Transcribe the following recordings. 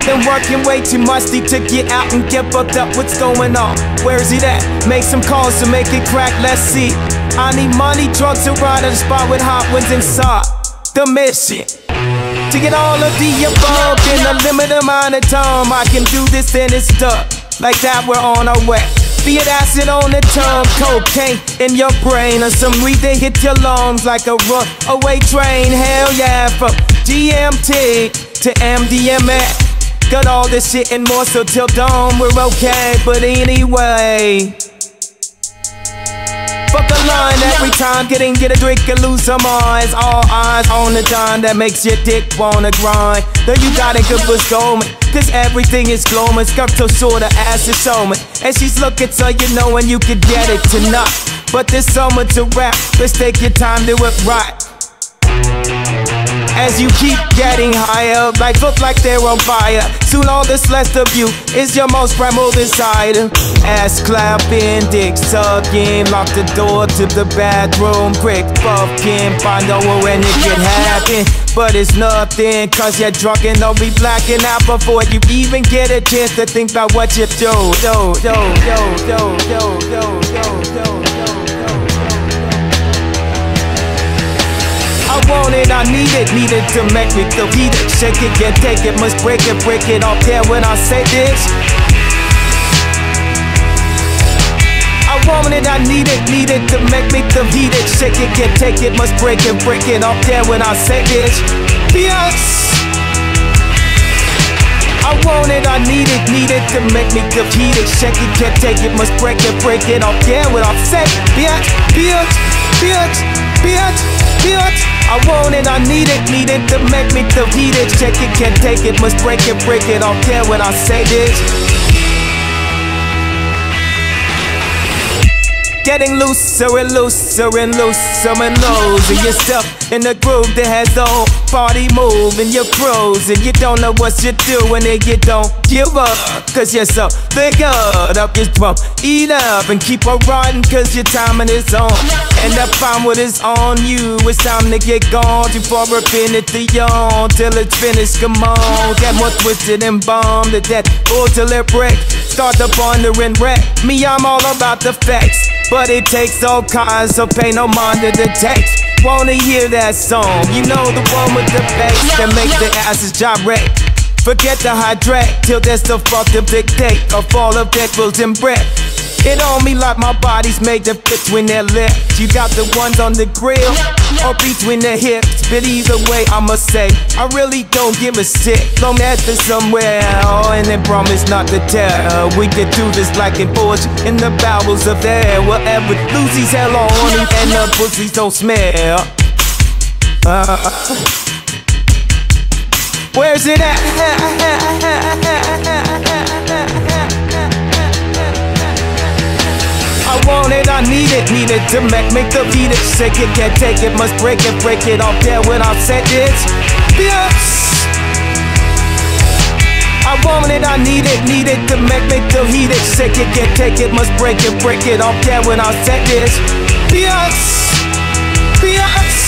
Been working way too musty to get out and get fucked up. What's going on? Where's it at? Make some calls to make it crack. Let's see. I need money, drugs, to ride on the spot with hot winds inside. The mission. To get all of the above in a limited amount of time, I can do this and it's stuck. Like that, we're on our way. Be it acid on the tongue, cocaine in your brain, or some weed that hit your lungs like a runaway train. Hell yeah, from DMT to MDMA. Got all this shit and more, so till dawn we're okay. But anyway. Fuck a line every time, getting get a drink and lose some eyes. All eyes on the time that makes your dick wanna grind. Though you got a good going, cause everything is glowing. Skirt so short, her ass is showing. And she's looking so you know when you can get it tonight. But so much to rap, let's take your time, do it right. As you keep getting higher, like look like they're on fire. Soon all that's left of you is your most primal desire. Ass clapping, dick sucking, lock the door to the bathroom, quick fucking, find out when it can happen. But it's nothing, cause you're drunk and don't be blacking out before you even get a chance to think about what you do, do, do, do, do, I need it, need it to make me feel heat it. Shake it, can't take it, must break it, break it off there when I say this. I want it, I need it, need it to make me feel heat it. Shake it, can't take it, must break it, break it off there when I say this. Yes. I want it, I need it, need it to make me feel heated. Shake it, can't take it, must break it, break it off there when I say bitch, bitch, bitch, bitch, bitch. I want it, I need it, need it to make me feel heated. Check it, can't take it, must break it, break it. Don't care when I say this. Getting looser and looser and looser and losing yourself in the groove that has the whole party moving. You're and you don't know what you're doing and you don't give up. Cause you're so thick up. Your drum eat up and keep on riding cause your timing is on. And I find what is on you. It's time to get gone. Too far up in it to yawn till it's finished. Come on. Get more twisted and bombed. To death or till it break start to ponder and wreck me I'm all about the facts but it takes all kinds so pain, no mind to the text. Wanna hear that song? You know the one with the bass that makes the asses gyrate. Forget the hydrate till there's the fucking dictate of all of that wills and breath. It on me like my body's made to fit between their lips. You got the ones on the grill or between the hips. But either way, I must say, I really don't give a shit. Long as there's somewhere, oh, and they promise not to tell. We can do this like in Porsche in the bowels of the air. Whatever Lucy's hell on him and the pussies don't smell. Uh, where's it at? Need it, need it to make, make the beat it, shake it, can't take it, must break it, break it off there when I said this. Yes. I want it, I need it, need it to make, make the heat it, shake it, can't take it, must break it, break it off there when I said this. Yes. Yes.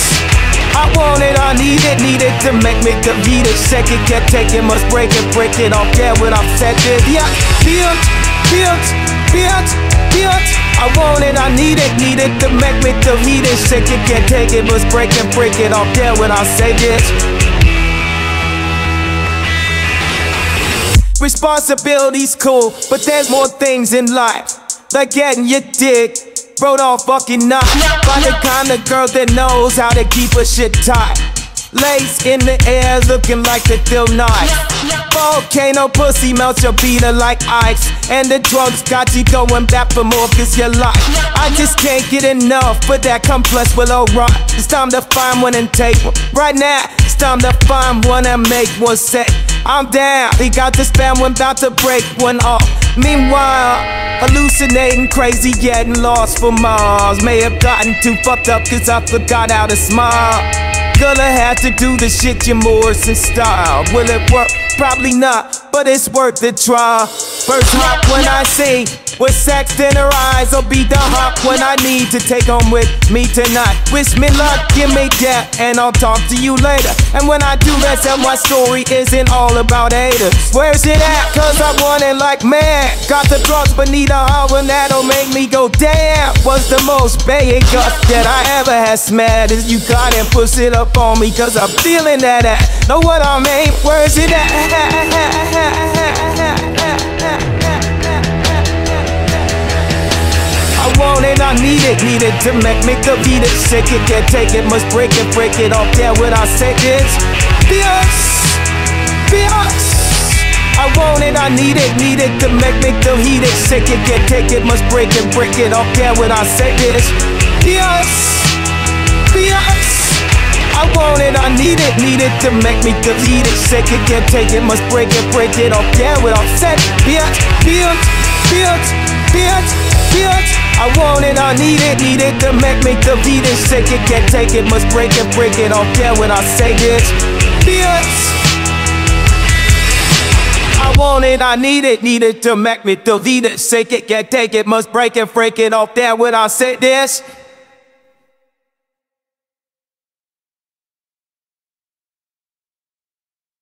I want it, I need it, need it to make me the beat it, shake it, can't take it, must break it, break it off there when I said this. Yeah, bitch, bitch, bitch, bitch. I want it, I need it, need it to make me feel heated. Shake it, can't take it, must break it, break it off there when I say this. Responsibility's cool, but there's more things in life. Like getting your dick rode off fucking not by the kind of girl that knows how to keep her shit tight. Lace in the air looking like they feel nice. Volcano pussy melts your beater like ice. And the drugs got you going back for more cause you like. I just can't get enough, but that complex will alright. It's time to find one and take one. Right now, it's time to find one and make one set. I'm down, he got the spam one about to break one off. Meanwhile, hallucinating crazy, getting lost for miles. May have gotten too fucked up cause I forgot how to smile. Gonna have to do the shit your Morrison style. Will it work? Probably not. but it's worth the try. First hop when I see with sex in her eyes, I'll be the hop when I need to take on with me tonight. Wish me luck, give me that, and I'll talk to you later. And when I do that, tell my story isn't all about haters. Where's it at? Cause I want it like man. Got the drugs, but need a and that'll make me go damn. Was the most baying gut that I ever had smashed. Is you got and push it up on me, cause I'm feeling that ass. Know what I mean? Where's it at? I need it, need it to make me the beat it, shake it, can't take it, must break it, break it off there when I say this. Bitch, bitch. I want it, I need it, need it to make me the heat it, shake it, can't take it, must break it, break it off there when I say this. Need it, need it to make me delete it, shake it, can't take it, must break it, break it off. When I say bitch, bitch, bitch, bitch, bitch. I want it, I need it, need it to make me delete it, shake it, can't take it, must break it, break it, don't care when I say this, bitch. I want it, I need it, need it to make me delete it, shake it, can't take it, must break it, break it off. There when I say this.